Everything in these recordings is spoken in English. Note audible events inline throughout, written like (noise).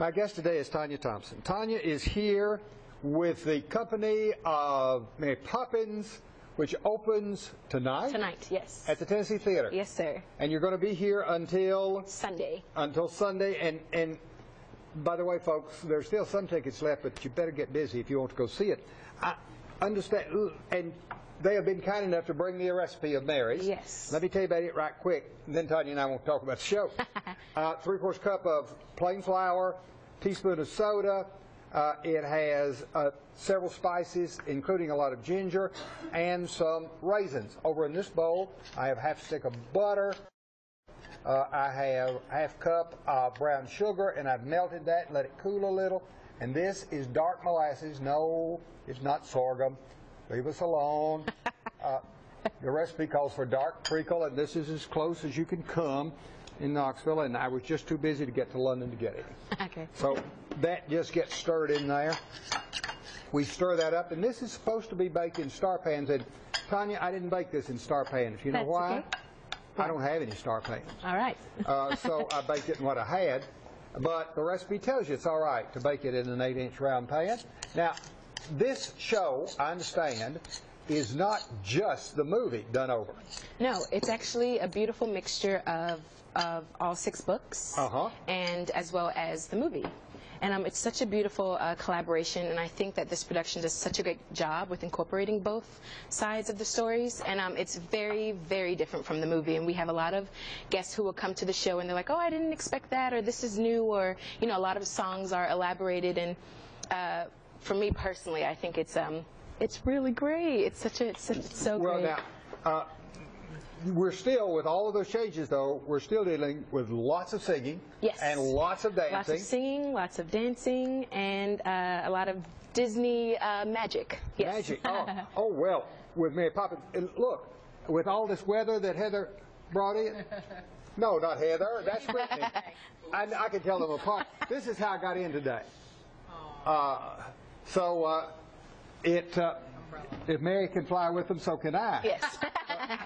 My guest today is Tanya Thompson. Tanya is here with the company of Mary Poppins, which opens tonight Tonight, yes. at the Tennessee Theatre. Yes, sir. And you're going to be here until Sunday. until Sunday. And and by the way, folks, there's still some tickets left, but you better get busy if you want to go see it. I understand, and they have been kind enough to bring me a recipe of Mary's. Yes. Let me tell you about it right quick. and Then Tanya and I won't talk about the show. (laughs) uh, three-quarters cup of plain flour, teaspoon of soda. Uh, it has uh, several spices, including a lot of ginger and some raisins. Over in this bowl, I have half a stick of butter. Uh, I have half cup of brown sugar, and I've melted that and let it cool a little. And this is dark molasses. No, it's not sorghum. Leave us alone. (laughs) Uh, the recipe calls for dark treacle, and this is as close as you can come in Knoxville. And I was just too busy to get to London to get it. (laughs) Okay. So that just gets stirred in there. We stir that up, and this is supposed to be baked in star pans. And Tanya, I didn't bake this in star pans. You know That's why? okay. I don't have any star pans. All right. Uh, so I baked it in what I had. But the recipe tells you it's all right to bake it in an 8-inch round pan. Now, this show, I understand, is not just the movie done over. No, it's actually a beautiful mixture of, of all six books Uh-huh. and as well as the movie. And um, it's such a beautiful uh, collaboration, and I think that this production does such a great job with incorporating both sides of the stories. And um, it's very, very different from the movie. And we have a lot of guests who will come to the show and they're like, "Oh, I didn't expect that," or "This is new," or you know, a lot of songs are elaborated. And uh, for me personally, I think it's um, it's really great. It's such a, it's, such, it's so Well, great. now, uh, we're still, with all of those changes, though, we're still dealing with lots of singing Yes. and lots of dancing. Lots of singing, lots of dancing, and uh, a lot of Disney uh, magic. Yes. Magic. (laughs) Oh, oh, well, with Mary Poppins. And look, with all this weather that Heather brought in. No, not Heather. That's (laughs) Brittany. I, I can tell them apart. This is how I got in today. Uh, so uh, it, uh, if Mary can fly with them, so can I. yes. (laughs)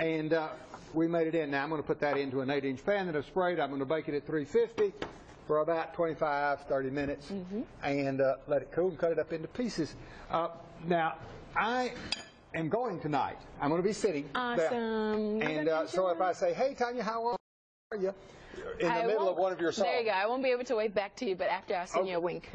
And uh, we made it in. Now I'm going to put that into an 8-inch pan that I've sprayed. I'm going to bake it at 350 for about 25, 30 minutes, and uh, let it cool and cut it up into pieces. Uh, now I am going tonight. I'm going to be sitting there. Awesome. And uh, so if I say, "Hey Tanya, how are you?" in the I middle of won't- one of your songs. There you go. I won't be able to wave back to you, but after I'll send you a wink.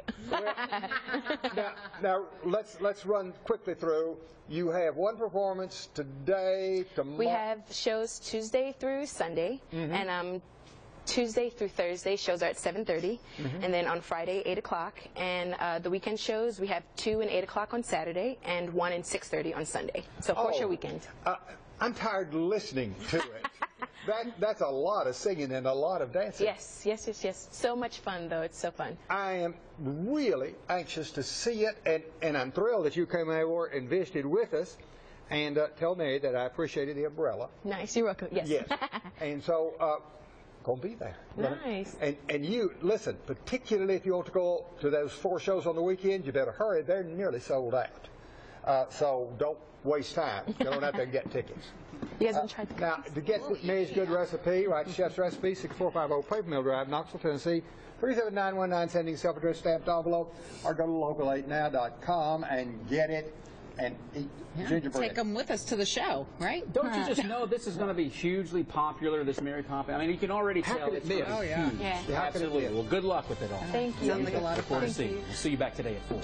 now, now let's let's run quickly through. You have one performance today, tomorrow. we have shows Tuesday through Sunday, Mm-hmm. and um, Tuesday through Thursday shows are at 7:30, Mm-hmm. and then on Friday 8 o'clock. And uh, the weekend shows we have two and 8 o'clock on Saturday, and one and 6:30 on Sunday. So of course Oh. your weekend. Uh, I'm tired listening to it. (laughs) that that's a lot of singing and a lot of dancing. Yes, yes, yes, yes. So much fun though. It's so fun. I am really anxious to see it, and, and I'm thrilled that you came over and visited with us. And uh, tell Mary that I appreciated the umbrella. Nice. You're welcome. Yes. Yes. (laughs) and so, uh, gonna be there. Nice. And and you listen, particularly if you want to go to those four shows on the weekend, you better hurry. They're nearly sold out. Uh, so don't waste time. Go don't have to get tickets. (laughs) You guys want to try the Now, to get Mary's good recipe, write Chef's Recipe, 6450 Paper Mill Drive, Knoxville, Tennessee, 37919, sending self-addressed stamped envelope, or go to local8now.com and get it and eat gingerbread. Take them with us to the show, right? Don't you just know this is going to be hugely popular, this Mary Poppins? I mean, you can already How tell could it it's miss? gonna be Oh, yeah. huge. Yeah. Yeah, how could it Absolutely. miss? Well, good luck with it all. Thank you. Sounds like a lot of Look forward to fun. seeing you. We'll see you back today at 4.